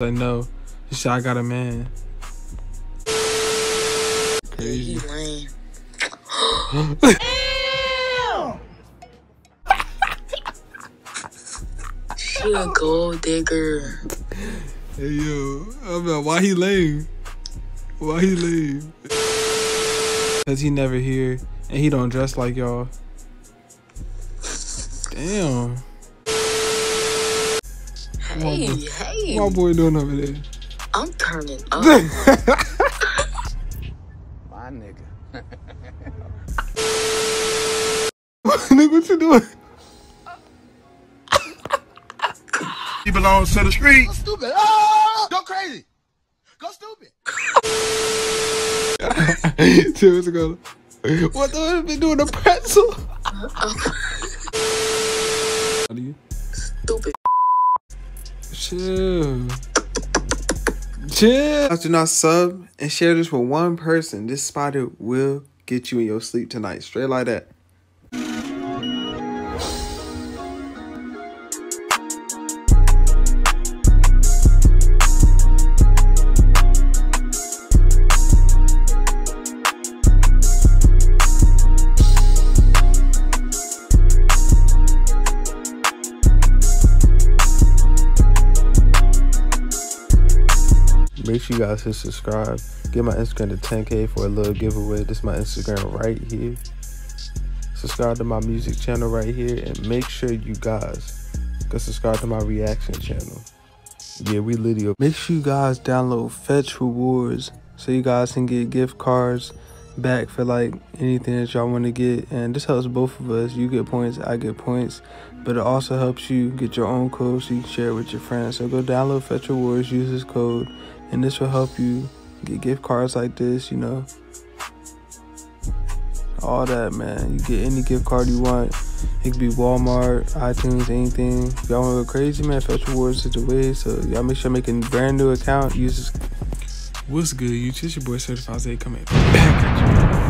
Like, no. She said, I got a man. Crazy. Lame. she a gold digger. Hey, yo. I'm like, why he lame? Why he lame? Cause he never here and he don't dress like y'all. Damn. Hey, hey. My boy doing over there. I'm turning up. My nigga. Nigga, what you doing? He belongs to the street. Stupid. Oh! Go crazy. Go stupid. Two years ago. What the hell been doing a pretzel? How do you? Stupid. Chill. Chill. Do not sub and share this with one person. This spider will get you in your sleep tonight. Straight like that. Guys hit subscribe. Get my Instagram to 10k for a little giveaway. This is my Instagram right here. Subscribe to my music channel right here, and make sure you guys go subscribe to my reaction channel. Yeah, we Lydia. Make sure you guys download Fetch Rewards so you guys can get gift cards back for like anything that y'all want to get, and this helps both of us. You get points, I get points, but it also helps you get your own code so you can share it with your friends. So go download Fetch Rewards, use this code, and this will help you get gift cards like this. You know, all that man. You get any gift card you want. It could be Walmart, iTunes, anything. Y'all want to go crazy, man, Fetch Rewards is the way. So y'all make sure making a brand new account. Use this. What's good, you? It's your boy Certified Zay coming back at you.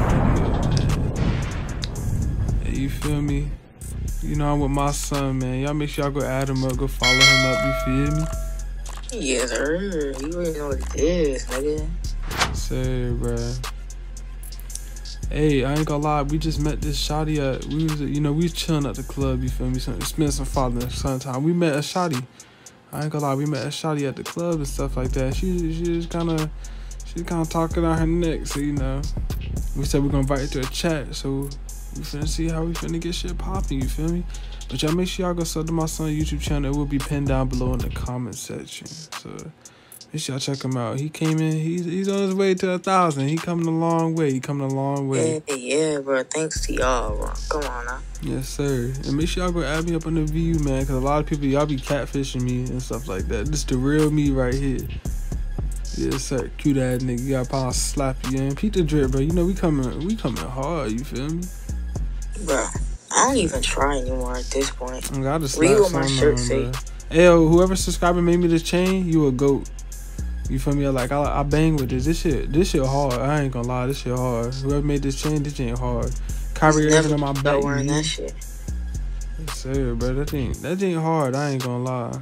Hey, you feel me? You know I'm with my son, man. Y'all make sure y'all go add him up, go follow him up. You feel me? Yes, sir. You already know what it is, nigga. Say, bruh. Hey, I ain't gonna lie, we just met this shotty at we was you know, we was chilling at the club, you feel me? Spend some father son time. We met a shotty. I ain't gonna lie, we met a shotty at the club and stuff like that. She she just kinda she kinda talking on her neck, so you know. We said we're gonna invite her to a chat, so we finna see how we finna get shit popping, you feel me? But y'all make sure y'all go sub to my son YouTube channel. It will be pinned down below in the comment section. So Make sure y'all check him out. He came in. He's he's on his way to a thousand. He coming a long way. He coming a long way. Yeah, yeah, bro. Thanks to y'all, bro. Come on now. Yes, sir. And make sure y'all go add me up on the view, man. Cause a lot of people y'all be catfishing me and stuff like that. This the real me right here. Yes, sir. Cute ass nigga. You got pound slap you in. Pete the drip, bro. You know we coming. We coming hard. You feel me? Bro, I don't even try anymore at this point. I gotta slap Read what my shirt on, say. Hey, yo, whoever subscribed and made me this chain, you a goat. You feel me? Like I, I bang with this. This shit, this shit hard. I ain't gonna lie, this shit hard. Whoever made this chain, this ain't hard. Kyrie Never Irving on my stop back. wearing you- that shit. Yes, sir, bro. That ain't that ain't hard. I ain't gonna lie.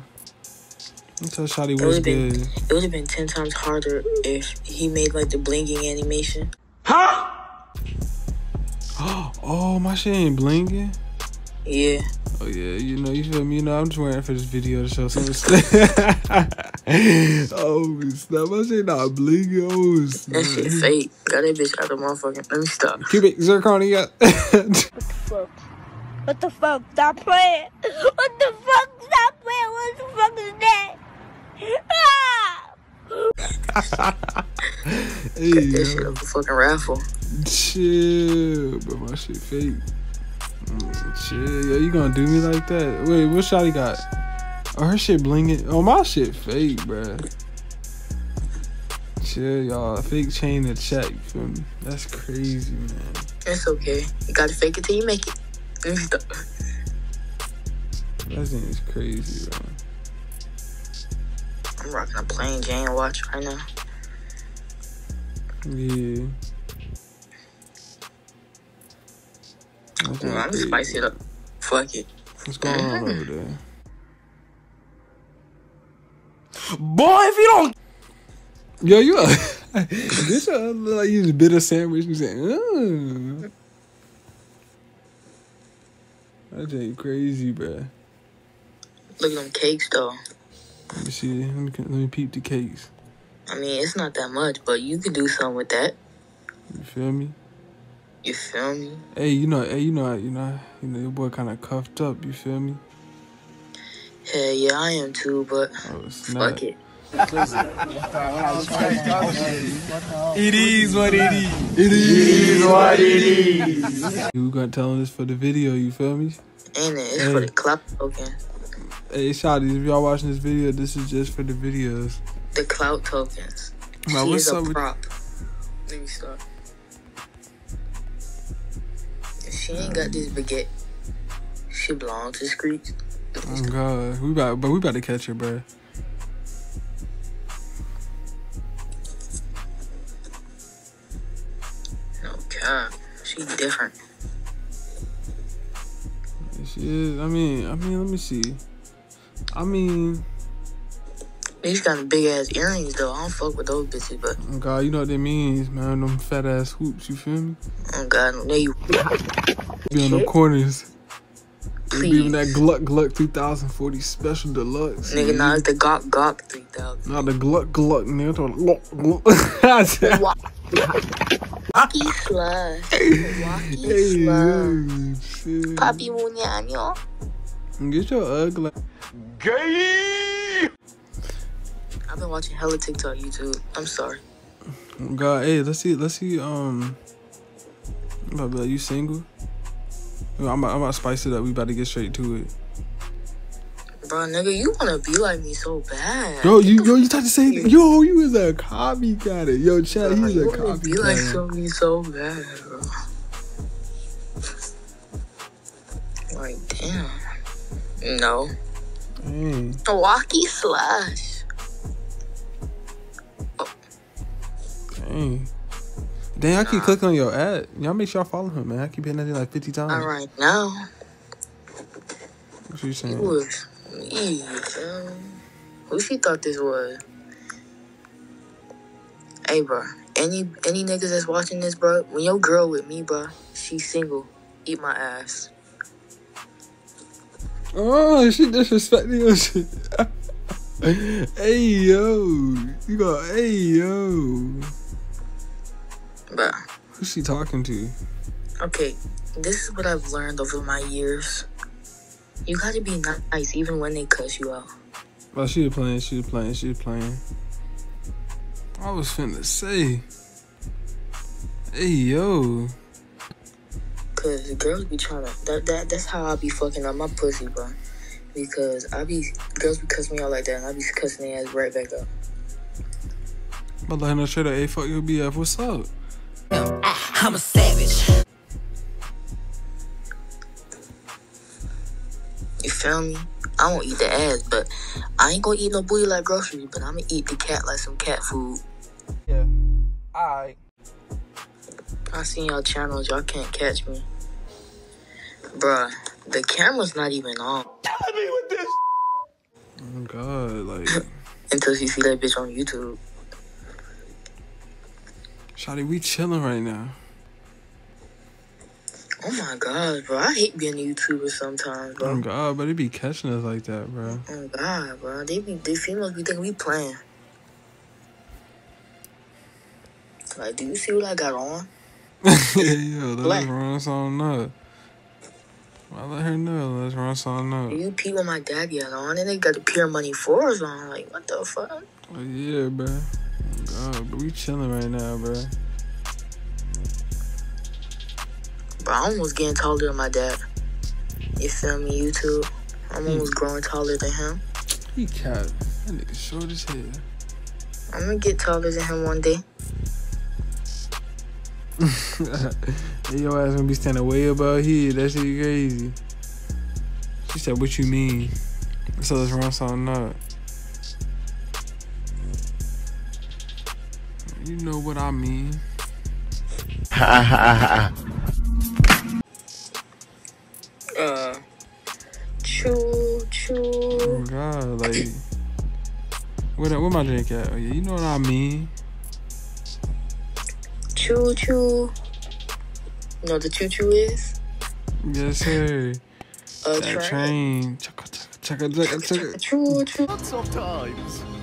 I tell Shotty It what's would've been, good. it would have been ten times harder if he made like the blinking animation. Oh, my shit ain't blinking. Yeah. Oh yeah, you know, you feel me? You know, I'm just wearing it for this video to show some oh, snap! My shit not blinking. Oh, That shit fake. Got that bitch out of motherfucking. Let me stop. Cubic zirconia. yeah. fuck? What the fuck? Stop playing. What the fuck? Stop playing. What the fuck is that? Ah! hey, That yo. shit up a fucking raffle. Chill, but my shit fake. Chill, yo, you gonna do me like that? Wait, what shot he got? Oh, her shit blinging. Oh, my shit fake, bruh. Chill, y'all. Fake chain to check. feel me? That's crazy, man. It's okay. You gotta fake it till you make it. That thing is crazy, bro. I'm rocking a plain Jane watch right now. Yeah. Mm, I'm crazy. spice it up. Fuck it. What's going on over there? Boy, if you don't. Yo, you a, this a, look like you just bit a sandwich and said, uh. That ain't crazy, bruh. Look at them cakes though. Let me see. Let me, let me peep the cakes. I mean, it's not that much, but you can do something with that. You feel me? You feel me? Hey, you know, hey, you know, you know, you know, your boy kind of cuffed up. You feel me? Hell yeah, I am too, but Oh, fuck it. It is what it is. It is what it is. You gonna tell him this for the video? You feel me? Ain't it? It's for the clout token. Hey, shawty, if y'all watching this video, this is just for the videos. The clout tokens. Now, she what's is a up with- prop. Let me start. She ain't got this baguette, she belong to the streets. Oh God, we about, but we about to catch her, bro. No cap. She different. She is. I mean, I mean, let me see. I mean, These got the big ass earrings though. I don't fuck with those bitches, but oh God, you know what that means, man. Them fat ass hoops. You feel me? oh god, they Be on them corners. They be please. that Gluck Gluck 2040 special deluxe. Nigga, man. now it's the Gok Gok 3000. Not the Gluck Gluck, nigga. Talking Gluck Gluck. Walkie slush. Walkie Hey, slush. yo, shit. Papi Muñaño. Get your ugly. I've been watching hella TikTok, YouTube. I'm sorry. God, hey, let's see, let's see. Um, I'm about to be like, you single? I'm about, I'm about to spice it up. We about to get straight to it. Bro, nigga, you wanna be like me so bad. Yo, you, yo, you tried to say, yo, you is a copycat. Yo, Chad, Bro, he's a copycat. you wanna be like so me so bad, bro. Like, damn. No. Hey, Walkie slush. Hey. Dang, I keep clicking on your ad. Y'all make sure I follow him, man. I keep hitting that like 50 times. Alright, now. What you saying? was. Who she thought this was? Hey, bro. Any any niggas that's watching this, bro? When your girl with me, bro, she's single. Eat my ass. Oh, she disrespecting your shit. hey, yo. You go, hey, yo. Bro. Who's she talking to? Okay, this is what I've learned over my years. You gotta be nice even when they cuss you out. Oh, she was playing, she was playing, she was playing. I was finna say. Hey, yo. Cause girls be trying to that, that that's how I be fucking up my pussy, bro. Because I be girls be cussing me out like that and I be cussing their ass right back up. But her know straight up, hey, fuck your BF, what's up? Ah, I'm a savage. You feel me? I won't eat the ass, but I ain't gonna eat no booty like groceries, but I'm gonna eat the cat like some cat food. Yeah. Alright. I seen y'all channels, y'all can't catch me. Bruh, the camera's not even on Tell me with this! Oh, God, like, until she see that bitch on YouTube. Shotty, we chilling right now. Oh my god, bro. I hate being a YouTuber sometimes, bro. Oh, God, but it be catching us like that, bro. Oh god, bro. They be they females be thinking we playing. Like, do you see what I got on? Yo, let's Black. run something up. I let her know, let's run something up. you peep what my dad got on? And they got the pure money fours on. Like, what the fuck? Oh, yeah, bro. Oh, God, but we chilling right now, bro. Bro, I'm almost getting taller than my dad. You feel me, YouTube? I'm hmm. almost growing taller than him. He cat. That nigga short as hell. I'm gonna get taller than him one day. hey, your ass gonna be standing way above here. That shit crazy. She said, "What you mean?" So let's run something up. You know what I mean. Uh, choo choo. Oh God, like Where, the- where my drink at? Oh yeah, you know what I mean. Choo choo. You know what the choo choo is? Yes sir. A That train. train. Chugga, chugga, chugga, chugga. Choo choo. Okay.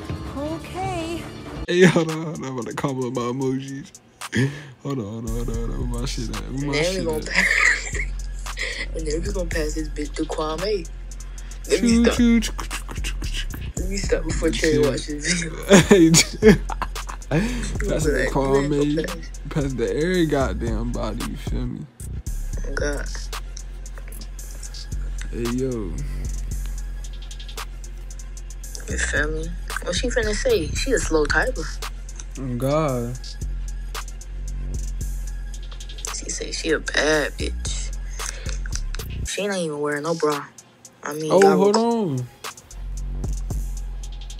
Hey, hold on, hold on. I'm about to up my emojis. Hold on, hold on, hold on. Hold on. Where my shit at? Where my then shit gonna at? pass. and then we gonna pass this bitch to Kwame. Let me stop. choo, choo. Let me stop before Cherry watches video. Hey, Pass the Kwame. we ain't gonna Pass the every goddamn body, you feel me? Oh God. Hey, yo. You feel me? What she finna say? She a slow typer. Oh, God. She say she a bad bitch. She ain't even wearing no bra. I mean, Oh, y'all hold rec- on.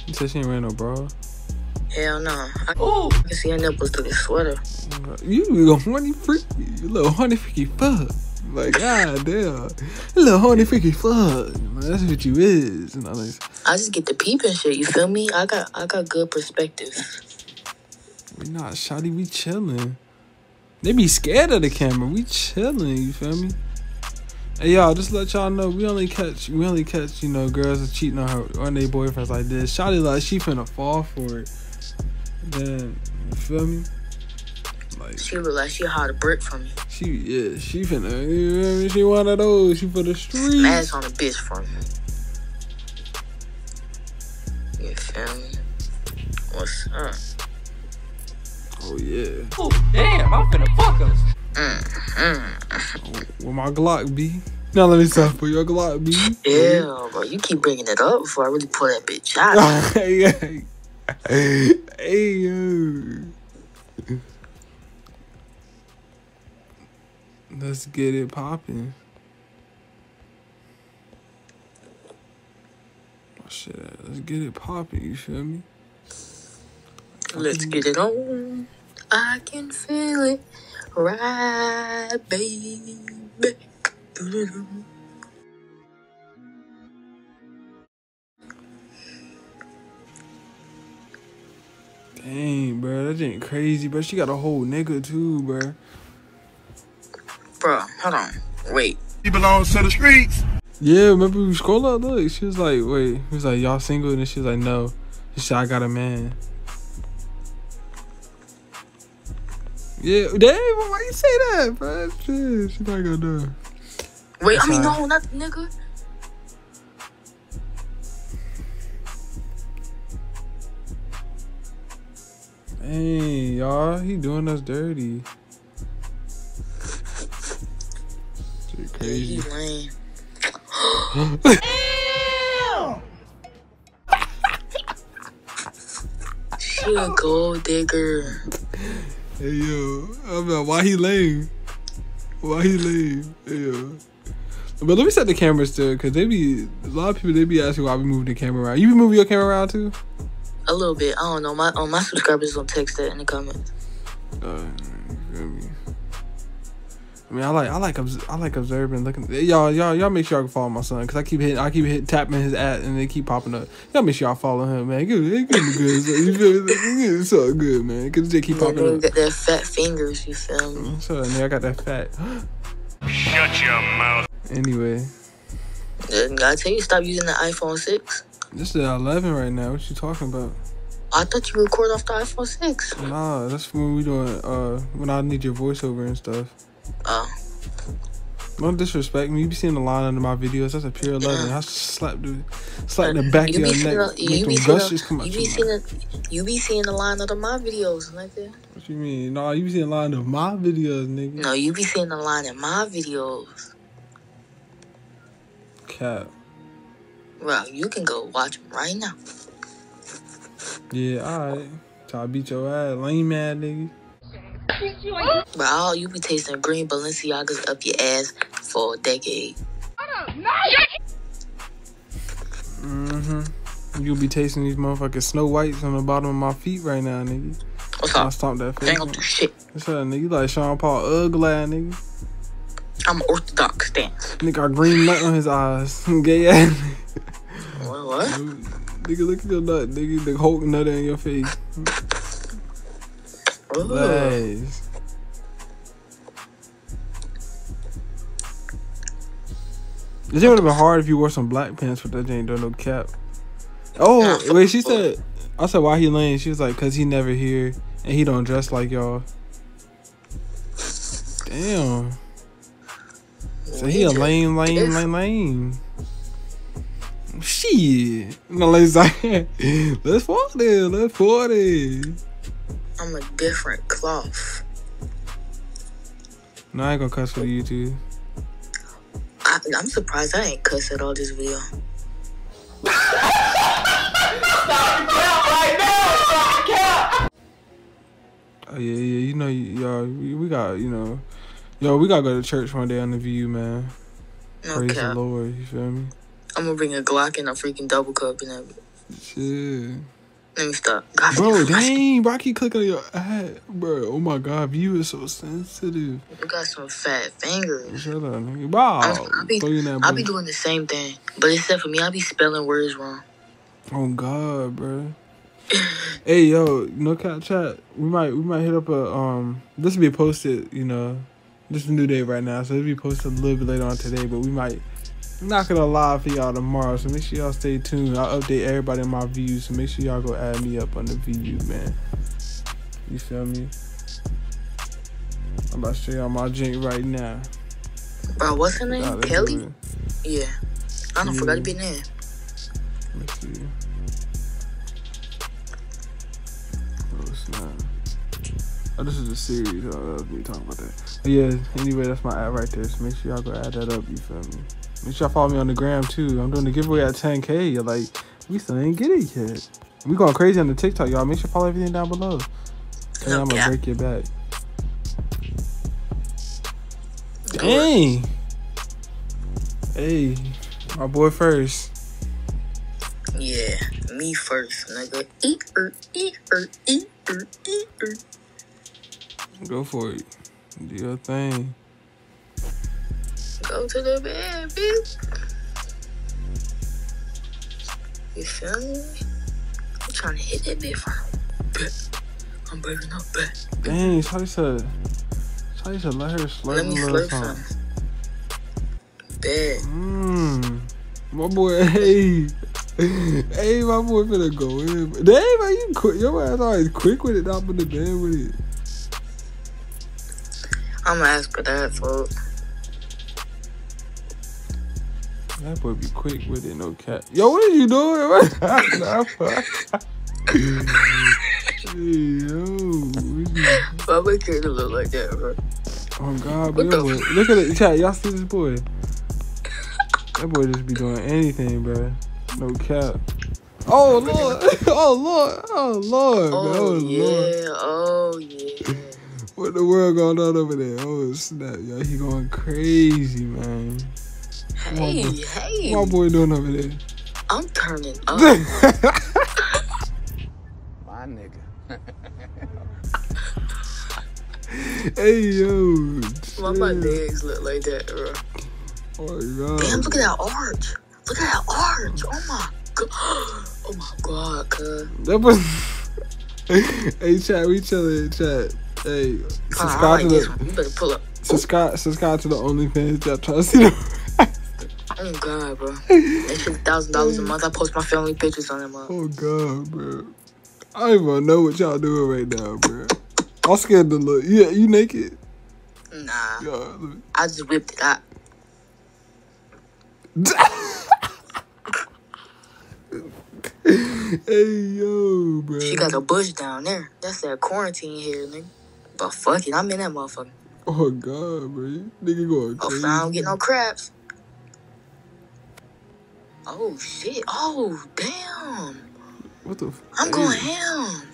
You said she ain't wearing no bra. Hell no. I, I can see her nipples through the sweater. You little horny freaky. You little horny freaky fuck. Like, god damn. Little horny freaky fuck. That's what you is. And all this. I just get the peep and shit. You feel me? I got I got good perspective. We not shoddy, we chilling. They be scared of the camera. We chilling, you feel me? Hey y'all, just let y'all know we only catch we only catch, you know, girls are cheating on her on their boyfriends like this. Shotty like she finna fall for it. Then you feel me? Like She look like she hot a brick from me. she yeah, she finna you feel me? She one of those, she for the streets. Smash on a bitch for me. You feel me? What's up? Oh yeah. Oh damn, I'm finna fuck us. Where mm-hmm. my Glock be? Now let me stop for your Glock be. Yeah, bro. You keep bringing it up before I really pull that bitch out. hey, hey, hey, yo. Let's get it popping. Oh shit, let's get it popping. You feel me? Let's get it on. I can feel it right, baby. Dang, bro, that ain't crazy, bro. She got a whole nigga too, bro. Bro, hold on. Wait. He belongs to the streets. Yeah, remember we scroll up, look. She was like, wait, he was like, y'all single? And then she was like, no. She said, I got a man. Yeah, damn, why you say that, bro? Shit, she probably gonna do. Wait, I mean, Sorry. no, not nigga. Hey, y'all, he doing us dirty. Crazy. lame. she a gold digger. Hey, yo, I'm like, why he lame? Why he lame? Hey, yo. But let me set the camera still, cause they be a lot of people they be asking why we moving the camera around. You be moving your camera around too? A little bit. I don't know. My um, my subscribers gonna text that in the comments. Uh, you feel me? I mean, I like, I like, obs- I like observing, looking. Y'all, y'all, y'all make sure y'all can follow my son, cause I keep hitting, I keep hitting, tapping his ad, and they keep popping up. Y'all make sure y'all follow him, man. Give, give good, you feel me? It's all good, man, cause they keep popping nigga up. got that fat fingers. You feel me? So, nigga, I got that fat. Shut your mouth. Anyway, Then I tell you, stop using the iPhone six. this is 11 right now. What you talking about? I thought you record off the iPhone six. Nah, that's when we doing, uh, when I need your voiceover and stuff. Oh, Don't disrespect me. You be seeing the line under my videos. That's a pure 11. I slap the, slap the back of you your neck. the, you be seeing, the, you be seeing, the, you be seeing the line under my videos, nigga. What you mean? No, you be seeing the line of my videos, nigga. No, you be seeing the line in my videos. Cap. Well, you can go watch them right now. Yeah, alright. Try to beat your ass. Lame man, nigga. Bro, all you be tasting green Balenciagas up your ass for a decade. Mm-hmm. You'll be tasting these motherfucking Snow Whites on the bottom of my feet right now, nigga. What's up? I up? stomp that face. ain't gonna do shit. What's up, nigga? You like Sean Paul ugly, nigga. I'm orthodox stance. Nigga got green nut on his eyes. Gay ass. What? what? Nigga, look at your nut, nigga. The Hulk nut in your face. Nice. This would have been hard if you wore some black pants, but that ain't doing no cap. Oh, wait, she said, I said, why he lame? She was like, cause he never here and he don't dress like y'all. Damn. So he a lame, lame, lame, lame. Shit. No, let's let's party, let's party. I'm a different cloth. No, I ain't gonna cuss for you too. I, I'm surprised I ain't cuss at all this video. Oh yeah, yeah. You know, y'all, we, we got, you know, yo, we gotta go to church one day on the view, man. No Praise cap. the Lord. You feel me? I'm gonna bring a Glock and a freaking double cup and that. Shit. Let me stop. God, Bro, you dang, bro, I keep clicking on your ad, bro. Oh my god, view is so sensitive. You got some fat fingers. Shut up, nigga. Wow. I'll, Throw you in that I be doing the same thing, but except for me, I'll be spelling words wrong. Oh God, bro. hey yo, no cat chat. We might we might hit up a um. This will be posted. You know, this is a new day right now, so it'll be posted a little bit later on today. But we might knock gonna lie for y'all tomorrow. So make sure y'all stay tuned. I'll update everybody in my views. So make sure y'all go add me up on the views, man. You feel me? I'm about to show y'all my drink right now. Bro, what's her name? Kelly? it. Yeah. I don't forgot to be name. Let's see. Oh snap! Oh, this is a series. Oh, that was me talking about that. But yeah. Anyway, that's my ad right there. So make sure y'all go add that up. You feel me? Make sure y'all follow me on the gram too. I'm doing the giveaway at 10k. You're like, we still ain't get it yet. We going crazy on the TikTok, y'all. Make sure you follow everything down below. And I'm gonna Yeah. break your back. Dang. Hey, my boy first. Yeah, me first, nigga. Eat er, eat er, eat er, eat er. Go for it. Do your thing. Go to the bed, bitch. You feel me? I'm trying to hit that bitch from bet. I'm breaking up bet. Dang, Shawty said. Shawty said let her slurp Let a me little slurp something. some. Bet. Mmm. My boy, hey. hey, my boy finna go in. Dang, man, you quick. Your ass always quick with it, not in the bed with it. I'ma ask for that, folks. That boy be quick with it, no cat. Yo, what are you doing? Yo. what you- Why would you look like that, bro? Oh God, What but the that boy, look at it, chat. Y'all see this boy? That boy just be doing anything, bro. No cap. Oh, oh lord! Oh lord! Oh lord! Oh, Oh lord! yeah, oh yeah. What the world going on over there? Oh snap! Yo, he going crazy, man. Hey, hey, What my boy doing over there? I'm turning up. My nigga. hey yo! Why my legs look like that, bro? Oh Damn, god! look at that arch. Look at that arch. Oh my god. Oh my god, cuz. That was. hey chat, we chilling. Chat. Hey, subscribe like to the. You better pull up. subscribe subscribe to the OnlyFans. Y'all trying to see the. Oh god, bro. That shit thousand dollars a month. I post my family pictures on them. Oh god, bro. I don't even know what y'all doing right now, bro. I'm scared to look. Yeah, you naked? nah, Yeah. I just whipped it out. hey yo, bro. She got a bush down there. That's that quarantine here, nigga. But fuck it, I'm in that motherfucker. Oh god, bro. Nigga going Oh, crazy. so I don't get no crabs. Oh shit. Oh damn. What the? F- I'm hey, going ham.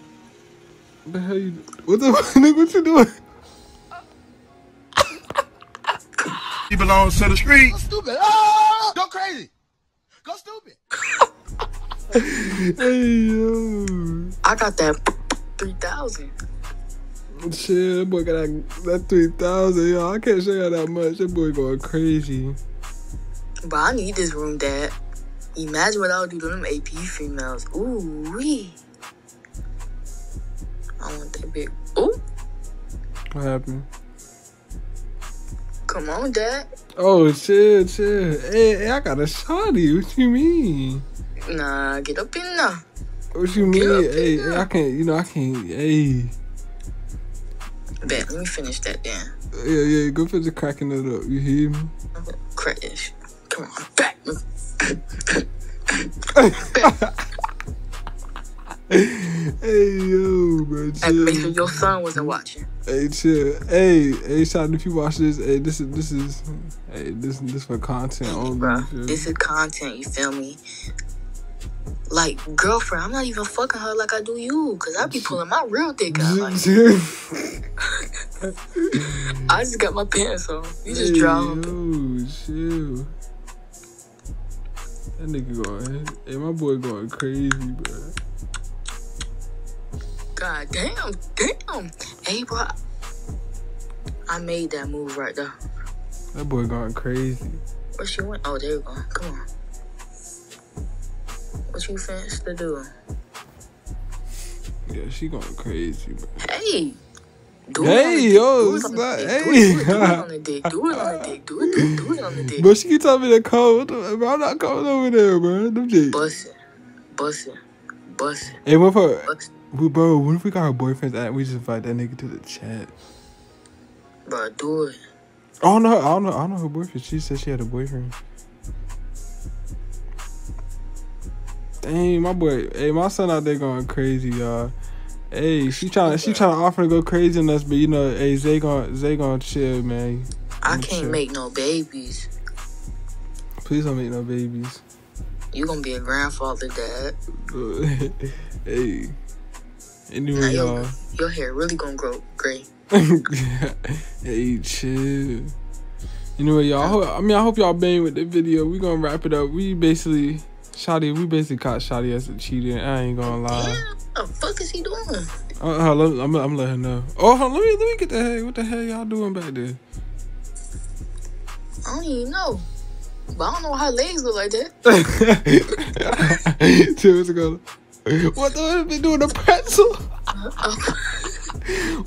What the hell you? What the fuck, nigga? What you doing? He belongs to the street. Go stupid. Oh! Go crazy. Go stupid. Hey yo. I got that three thousand. Shit, that boy got that, that three thousand. Yo, I can't show y'all that much. That boy going crazy. But I need this room, Dad. Imagine what I would do to them AP females. Ooh wee. I want that big. Ooh, What happened? come on, Dad. Oh, chill, chill. Hey, hey, I got a shawty. What you mean? Nah, get up in there. What you Get mean? Hey, hey, I can't. You know, I can't. Hey, Bet, let me finish that then. yeah, yeah. Go finish cracking it up. You hear me? Crack this. Come on, back. Hey, yo, bro, And make sure your son wasn't watching. Hey, chill. Hey, hey, shout if you watch this. Hey, this is this is. Hey, this this for content only. Bro, you feel me? this is content, you feel me? Like, girlfriend, I'm not even fucking her like I do you. Cause I be pulling my real dick out. Like, I just got my pants on. You just hey, draw yo, chill. That nigga going. Hey, my boy going crazy, bro. God damn, damn. Hey, bro. I made that move right there. That boy going crazy. Where she went? Oh, there you go. Come on. What you finished to do? Yeah, she going crazy, bro. Hey. Do Hey, it yo, on it's not- hey. Do it, do it, do it on the dick. Do it on the dick. Do it, do it, do it on the dick. But she keep telling me to come. Bro, I'm not coming over there, bro. Them Jake. Bust it. Bust it. Hey, what if her, we, bro? What if we got her boyfriends and we just invite that nigga to the chat? Bro, do it. I don't know. I don't know. I don't know her boyfriend. She said she had a boyfriend. Dang, my boy. Hey, my son out there going crazy, y'all. Hey, she trying. She trying to offer to go crazy on us, but you know, hey, Zay going Zay going chill, man. I can't chill. make no babies. Please don't make no babies. You gonna be a grandfather, dad. hey. Anyway, your, y'all. your hair really gonna grow gray. hey, chill. Anyway, y'all. I, hope, I mean, I hope y'all bang with the video. We gonna wrap it up. We basically, Shotty, we basically caught Shotty as a cheater. I ain't gonna lie. What the fuck is he doing? Uh, uh, I'm, I'm gonna let her know. Oh, on, let me let me get the hell. What the hell y'all doing back there? I don't even know. But I don't know how legs look like that. Two weeks ago. What the hell been doing a pretzel?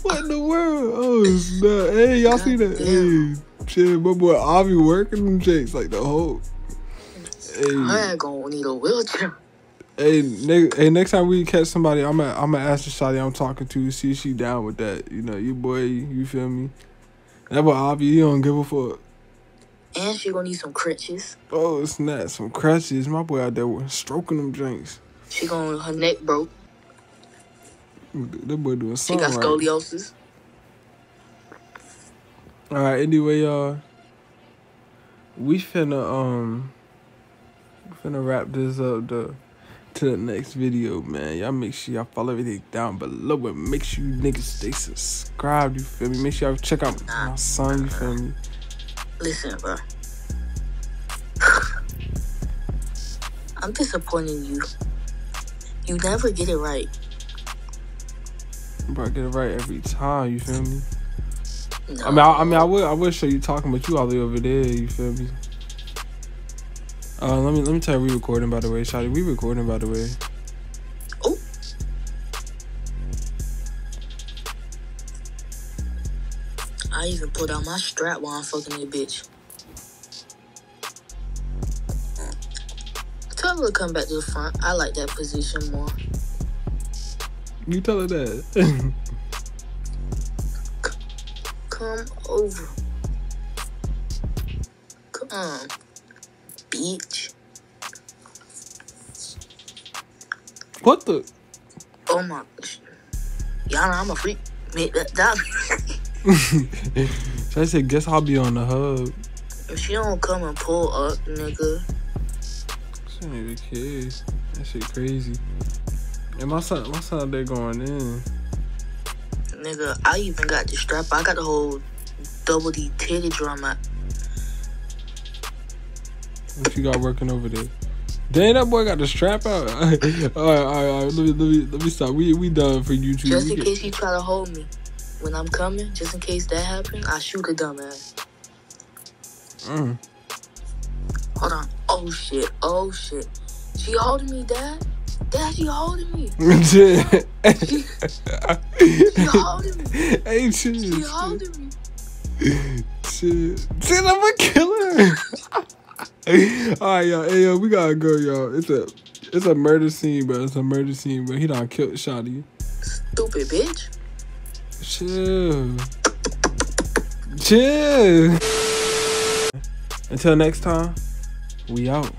what in the world? Oh snap! Hey, y'all see that? Hey, shit, my boy Avi working them jakes like the whole. Hey, I ain't gonna need a wheelchair. Hey, ne- hey, next time we catch somebody, I'm gonna I'm gonna ask the shawty I'm talking to, see if she down with that. You know, you boy, you feel me? That boy Avi, he don't give a fuck. And she gonna need some crutches. Oh snap! Some crutches. My boy out there was stroking them drinks. She gonna her neck broke. That boy doing She something got right. scoliosis. All right. Anyway, y'all, we finna um, we finna wrap this up the to the next video, man. Y'all make sure y'all follow everything down below and make sure you niggas stay subscribed. You feel me? Make sure y'all check out my son. You feel me? Listen, bro. I'm disappointing you. You never get it right. Bro, get it right every time. You feel me? No. I mean, I, I mean, I would, I would show you talking, but you all the way over there. You feel me? Uh, let me, let me tell you, we recording by the way, Shotty. We recording by the way. Oh. I even pulled out my strap while I'm fucking that bitch. Tell her to come back to the front. I like that position more. You tell her that. Come over. Come, bitch. what the? Oh my. Y'all know I'm a freak. Make that that. Should I said, guess I'll be on the hub. if she don't come and pull up, nigga. She ain't even kids. That shit crazy. And my son, my son, they going in. Nigga, I even got the strap. I got the whole double D titty drum. What you got working over there? Dang, that boy got the strap out. all right, all right, all right. Let me, let me, let me stop. We, we done for YouTube. Just in case he try to hold me when I'm coming, just in case that happen, I shoot a dumbass. Mm. Hold on. Oh shit, oh shit. She holding me, dad. Dad, she holding me. She, she holding me. hey, shit. She holding me. Shit. Shit, I'm a killer. All right, y'all. Hey, yo, we gotta go, y'all. It's a, it's a murder scene, bro. It's a murder scene, but he done killed Shotty. Stupid bitch. Chill. Chill. Until next time, we out.